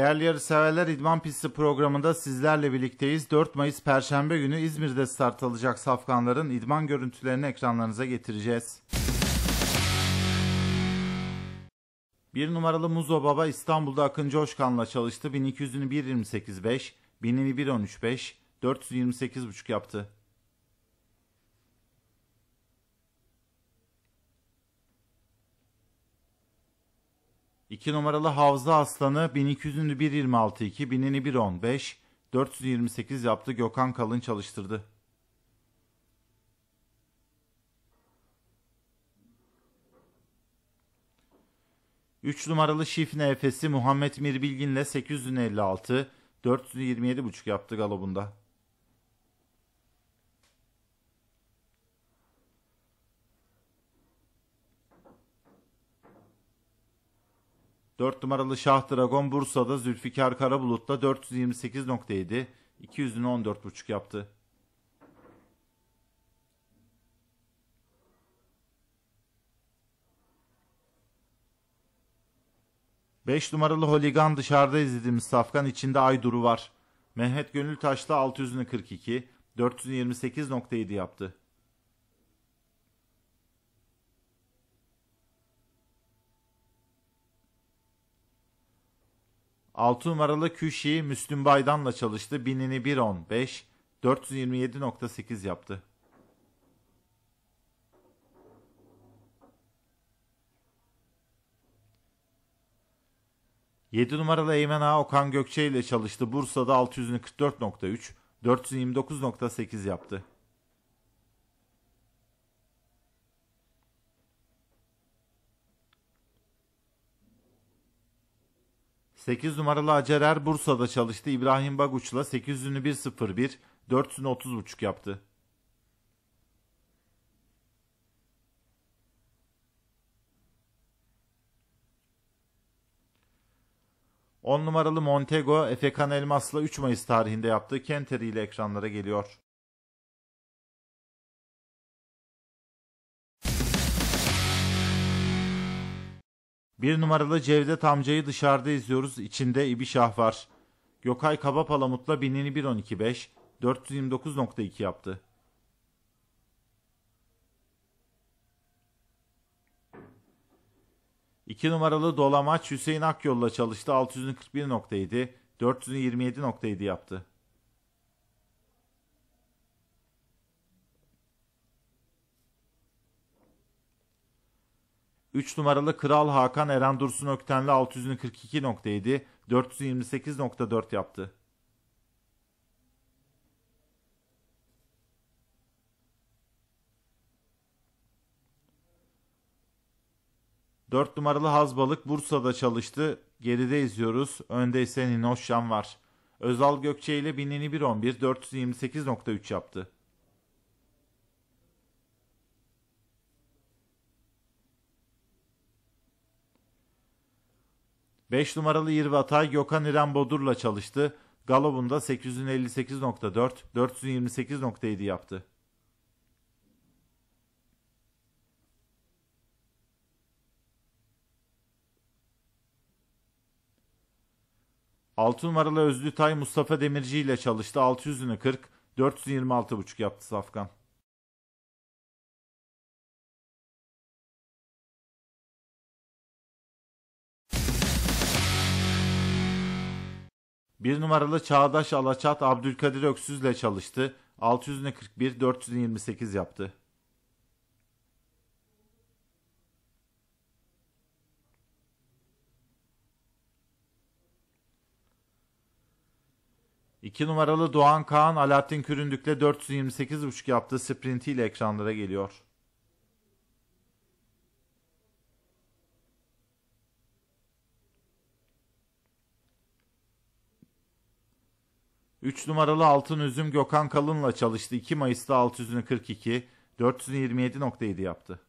Değerli yarışseverler İdman Pisti programında sizlerle birlikteyiz. 4 Mayıs Perşembe günü İzmir'de start alacak safkanların idman görüntülerini ekranlarınıza getireceğiz. Bir numaralı Muzo Baba İstanbul'da Akın Coşkan'la çalıştı. 1200'ünü 1.28.5, 1000'ini 1.13.5, 428.5 yaptı. 2 numaralı Havza Aslanı 1200'ünü 1.26.2, 1000'ini 1.15, 428 yaptı. Gökhan Kalın çalıştırdı. Üç numaralı Şifne Efes'i Muhammed Mirbilgin'le 856, 427,5 yaptı galobunda. 4 numaralı Şah Dragon Bursa'da Zülfikar Karabulut'ta 428.7, 200'ünü 14.5 yaptı. Beş numaralı Holigan dışarıda izlediğimiz safkan içinde Aydur'u var. Mehmet Gönül Taş'ta 600'ünü 42, 428.7 yaptı. 6 numaralı Küşi Müslüm Baydan'la çalıştı. Binini 1.15, 427.8 yaptı. Yedi numaralı Eymen Ağa Okan Gökçe ile çalıştı. Bursa'da 600'ünü 44.3, 429.8 yaptı. 8 numaralı Acerer Bursa'da çalıştı. İbrahim Baguç'la 800'ünü 1.01, 400'ünü 30.5 yaptı. On numaralı Montego, Efekan Elmas'la 3 Mayıs tarihinde yaptığı Kenteri ile ekranlara geliyor. Bir numaralı Cevdet amcayı dışarıda izliyoruz. İçinde İbişah var. Gökay Kaba Palamut'la binini 1.12.5, 429.2 yaptı. İki numaralı Dolamaç Hüseyin Akyol'la çalıştı. 641.7, 427.7 yaptı. 3 numaralı Kral Hakan Eren Dursun Ökten'le 642.7, 428.4 yaptı. Dört numaralı Hazbalık Bursa'da çalıştı. Geride izliyoruz. Önde ise Ninoş Şan var. Özal Gökçe ile binini 1.11, 428.3 yaptı. 5 numaralı Yirvi Atay Gökhan İrem Bodur'la çalıştı. Galop'unda 858.4, 428.7 yaptı. Altı numaralı Özlütay Mustafa Demirci ile çalıştı. 600'ünü 40, 426.5 yaptı Safkan. Bir numaralı Çağdaş Alaçat Abdülkadir Öksüz'le çalıştı. 600'üne 41, 428 yaptı. İki numaralı Doğan Kaan Alaaddin Küründük'le 428.5 yaptığı sprintiyle ekranlara geliyor. 3 numaralı Altın Üzüm Gökhan Kalın'la çalıştı. 2 Mayıs'ta 600'ünü 42, 427.7 yaptı.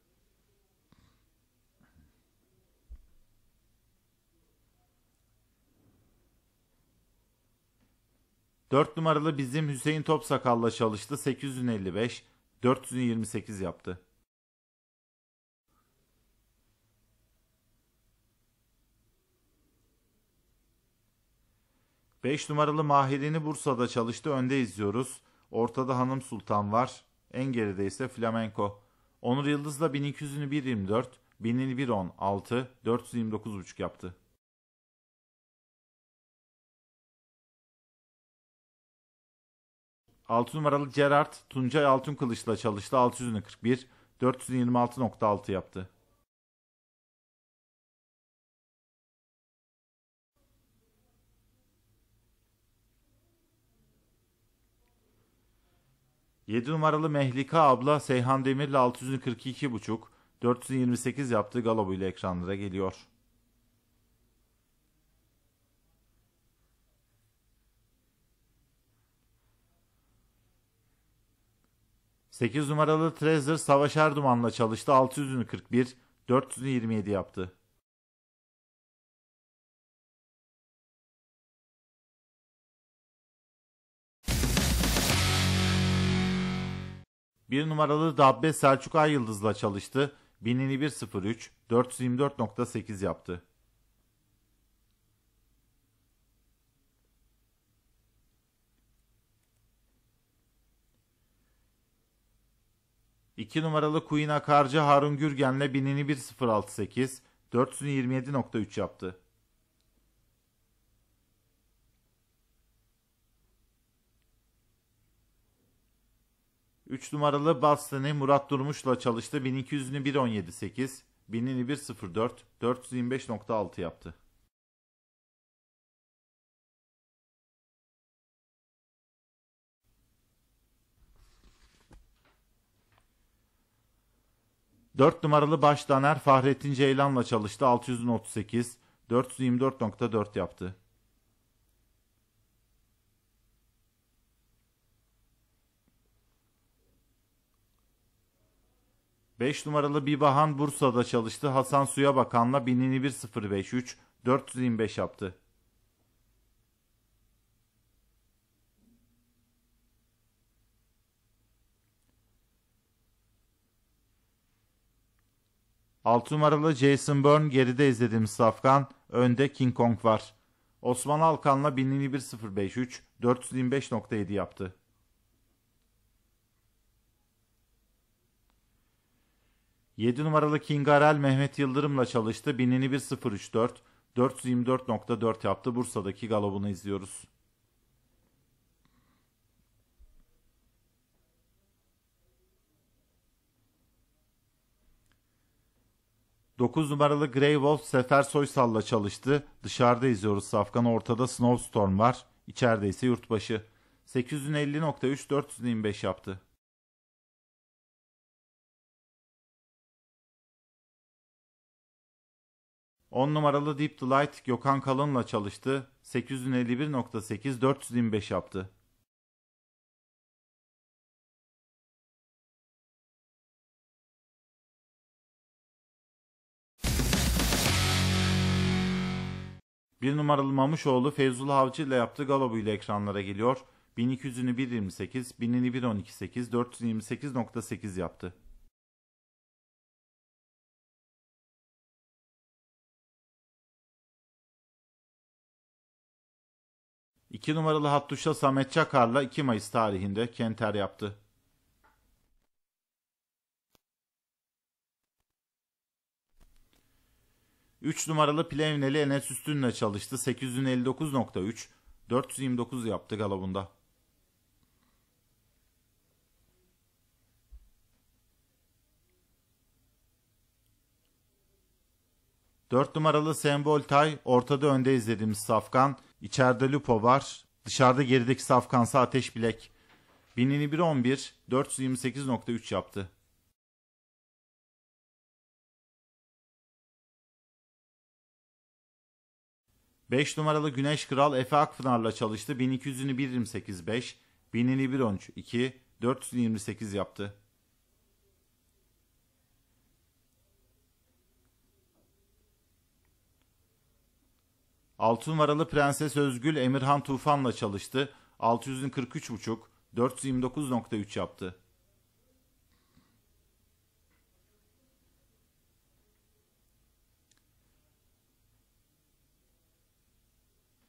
Dört numaralı bizim Hüseyin Topsakal'la çalıştı. 855, 428 yaptı. 5 numaralı Mahirini Bursa'da çalıştı. Önde izliyoruz. Ortada Hanım Sultan var. En geride ise Flamenco. Onur Yıldız'la 1200'ünü 1.24, 1000'ini 1.16, 429.5 yaptı. Altı numaralı Gerard Tuncay Altın Kılıç'la çalıştı. 600'ünü 41, 426.6 yaptı. 7 numaralı Mehlika abla Seyhan Demir'le 642,5, 428 yaptığı Galobu ile ekranlara geliyor. Sekiz numaralı Treasure Savaş Erduman'la çalıştı. 600'ünü 41, 427 yaptı. 1 numaralı Dabbe Selçuk Ay çalıştı. 1051.03, 424.8 yaptı. İki numaralı Queen Akarcı Harun Gürgen'le 1001.068, 427.3 yaptı. 3 numaralı Bastani Murat Durmuş'la çalıştı. 1200'ünü 1.17.8, 1000'ini 1.04, 425.6 yaptı. Dört numaralı baş Daner Fahrettin Ceylan'la çalıştı. 638, 424.4 yaptı. 5 numaralı Bibahan Bursa'da çalıştı. Hasan Suya Bakan'la 1051 425 yaptı. Altı numaralı Jason Byrne geride izlediğimiz Safkan, önde King Kong var. Osman Alkan'la 1051 425.7 yaptı. 7 numaralı Kingarel Mehmet Yıldırım'la çalıştı. Binini 1.034, 424.4 yaptı. Bursa'daki galobunu izliyoruz. Dokuz numaralı Grey Wolf Sefer Soysal'la çalıştı. Dışarıda izliyoruz Safkan. Ortada Snowstorm var. İçeride ise Yurtbaşı. 850.3 425 yaptı. 10 numaralı Deep Delight Gökhan Kalın'la çalıştı. 851.8 425 yaptı. Bir numaralı Mamuşoğlu Feyzullah Avcı ile yaptığı galobu ile ekranlara geliyor. 1200'ünü 1.28, 1000'ini 1.12.8, 428.8 yaptı. 2 numaralı Hattuşa Samet Çakar'la 2 Mayıs tarihinde Kenter yaptı. Üç numaralı Plevneli Enes Üstün'le çalıştı. 859.3, 429 yaptı galabunda. Dört numaralı Sembol Tay, ortada önde izlediğimiz Safkan, İçeride Lupo var. Dışarıda gerideki Safkansa Ateş Bilek. Binini 1.11, 428.3 yaptı. Beş numaralı Güneş Kral Efe Akpınar'la çalıştı. 1200'ünü 1.28.5, binini 1.13.2, 428 yaptı. 6 numaralı Prenses Özgül Emirhan Tufan'la çalıştı. 643,5, 429.3 yaptı.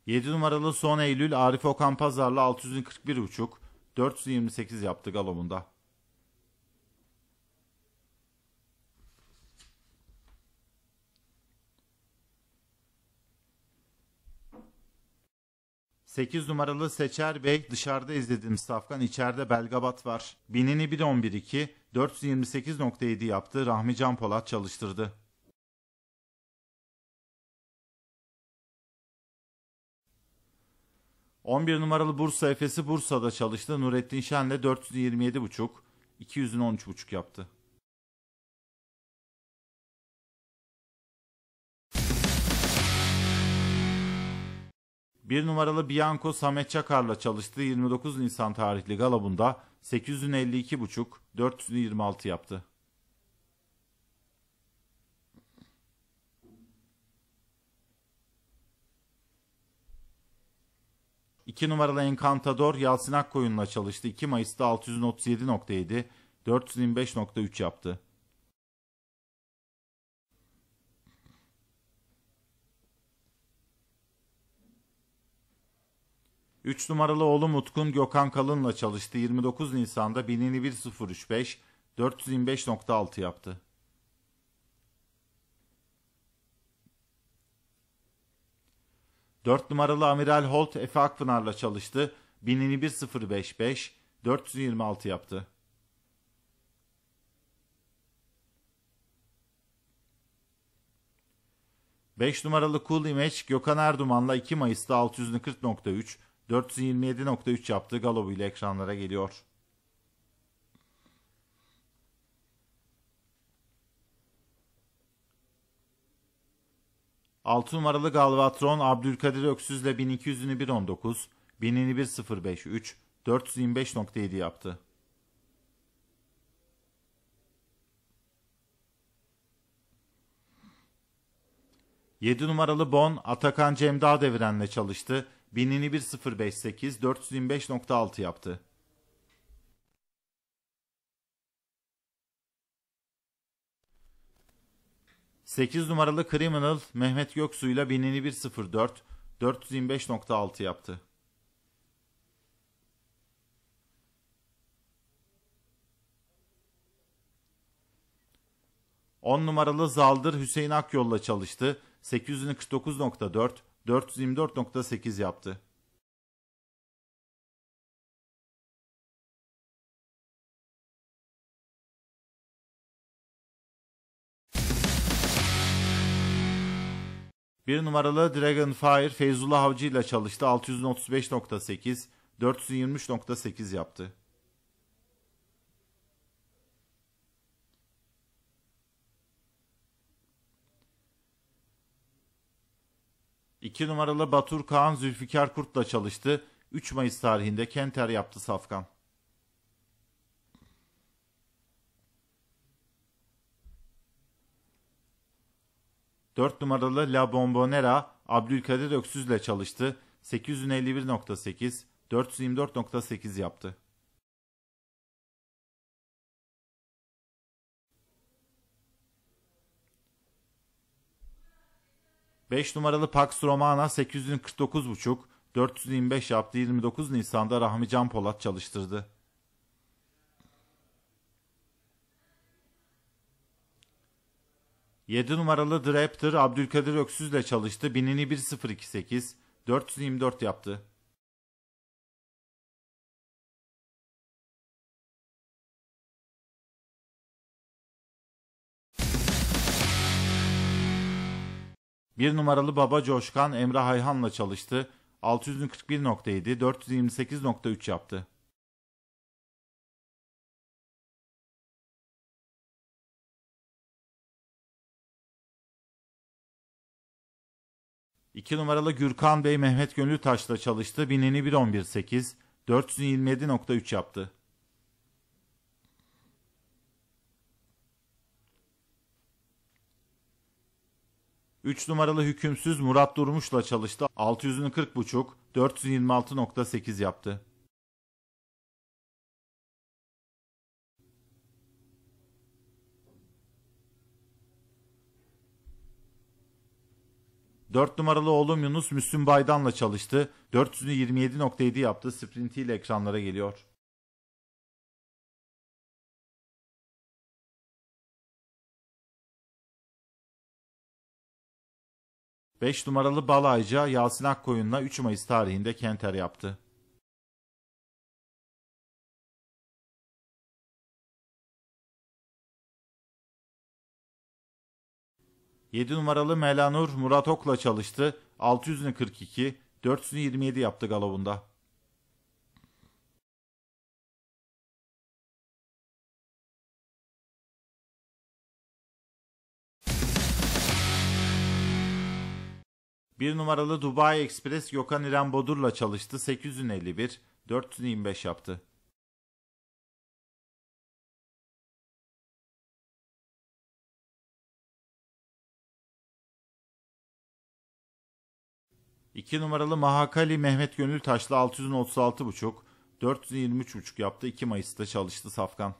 Yedi numaralı son Eylül Arif Okan Pazar'la 641,5, 428 yaptı galomunda. 8 numaralı Seçer Bey dışarıda izledim Safkan içeride Belgabat var. Binini 1.11.2 428.7 yaptı Rahmi Can Polat çalıştırdı. ...11 numaralı Bursa Efes'i Bursa'da çalıştı. Nurettin Şen'le 427,5, 213,5 yaptı. Bir numaralı Bianco Samet Çakar'la çalıştığı 29 Nisan tarihli galabunda 852.5, 426 yaptı. 2 numaralı Encantador Yalçın Akkoyun'la çalıştı. 2 Mayıs'ta 637.7, 425.3 yaptı. Üç numaralı oğlu Utkun Gökhan Kalın'la çalıştı. 29 Nisan'da binini 1.035, 425.6 yaptı. 4 numaralı Amiral Holt Efe Akpınar'la çalıştı. Binini 1.055, 426 yaptı. Beş numaralı Cool Image Gökhan Erduman'la 2 Mayıs'ta 640.3, 427.3 yaptığı Galobu ile ekranlara geliyor. 6 numaralı Galvatron Abdülkadir Öksüz'le 1200'ünü 1.19, 1000'ini 1.053, 425.7 yaptı. Yedi numaralı Bon Atakan Cemdağ devirenle çalıştı. 1000'ini 1.058, 425.6 yaptı. 8 numaralı Criminal Mehmet Göksu ile binini 1.04 425.6 yaptı. On numaralı Zaldır Hüseyin Akyol'la çalıştı. 849.4 424.8 yaptı. 1 numaralı Dragonfire Feyzullah Avcı ile çalıştı. 635.8, 423.8 yaptı. İki numaralı Batur Kaan Zülfikar Kurt'la çalıştı. 3 Mayıs tarihinde Kenter yaptı Safkan. 4 numaralı La Bombonera Abdülkadir Öksüz'le çalıştı. 851.8, 424.8 yaptı. Beş numaralı Pax Romana 849.5, 425 yaptı. 29 Nisan'da Rahmi Can Polat çalıştırdı. 7 numaralı The Raptor Abdülkadir Öksüz'le çalıştı. Binini 1028, 424 yaptı. Bir numaralı Baba Coşkan Emre Hayhan'la çalıştı. 641.7, 428.3 yaptı. 2 numaralı Gürkan Bey Mehmet Gönlü Taş'la çalıştı. Binini 1.11.8, 427.3 yaptı. Üç numaralı hükümsüz Murat Durmuş'la çalıştı. 640.5, 426.8 yaptı. 4 numaralı oğlum Yunus Müslüm Baydan'la çalıştı. 400'ünü 27.7 yaptı. Sprintiyle ekranlara geliyor. Beş numaralı Balayca Yasin Akkoyun'la 3 Mayıs tarihinde Kenter yaptı. 7 numaralı Melanur Murat Ok'la çalıştı. 600'ünü 42, 400'ünü 27 yaptı galobunda. Bir numaralı Dubai Express Gökhan İrem Bodur'la çalıştı. 851, 425 yaptı. 2 numaralı Mahakali Mehmet Gönül Taşlı 636,5, 423,5 yaptı. 2 Mayıs'ta çalıştı Safkan.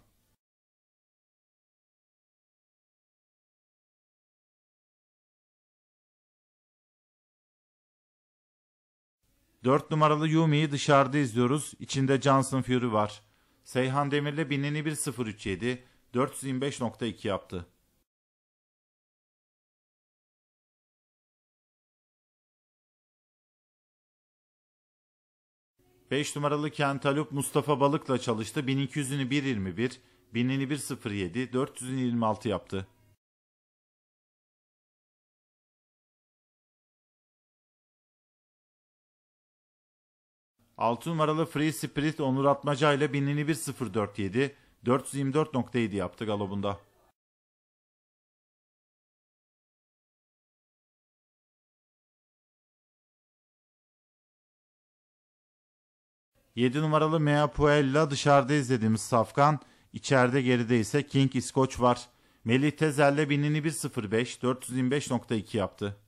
Dört numaralı Yumi'yi dışarıda izliyoruz. İçinde Johnson Fury var. Seyhan Demir'le binini 1.037, 425.2 yaptı. 5 numaralı Kentalup Mustafa Balık'la çalıştı. 1200'ünü 1.21, 1000'ini 1.07, 400'ünü 26 yaptı. Altı numaralı Free Spirit Onur Atmaca ile 1000'ini 1.047, 424.7 yaptı galobunda. 7 numaralı Mea Puella dışarıda izlediğimiz Safkan, içeride geride ise King İskoç var. Melih Tezel'le binini 1.05, 425.2 yaptı.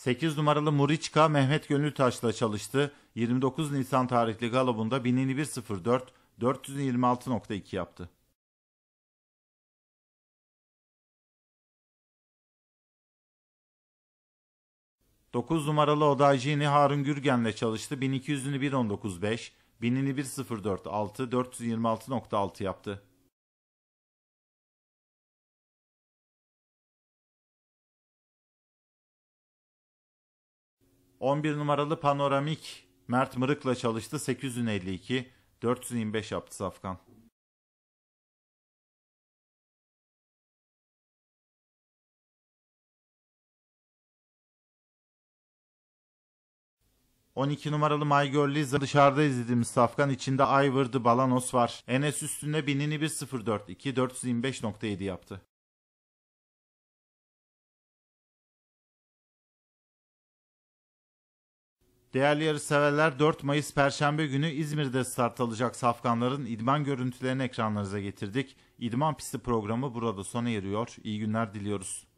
Sekiz numaralı Muriçka Mehmet Gönültaş'la çalıştı. 29 Nisan tarihli galobunda binini 1.04, 426.2 yaptı. 9 numaralı Odajini Harun Gürgen'le çalıştı. 1200'ünü 1.19.5, 1000'ini 1.04.6, 426.6 yaptı. ...11 numaralı panoramik Mert Mırık'la çalıştı. 852, 425 yaptı Safkan. 12 numaralı My Girl Liza dışarıda izlediğimiz safkan içinde The Balanos var. Enes üstünde binini 1.04.2 425.7 yaptı. Değerli yarışseverler 4 Mayıs Perşembe günü İzmir'de start alacak safkanların idman görüntülerini ekranlarınıza getirdik. İdman pisti programı burada sona eriyor. İyi günler diliyoruz.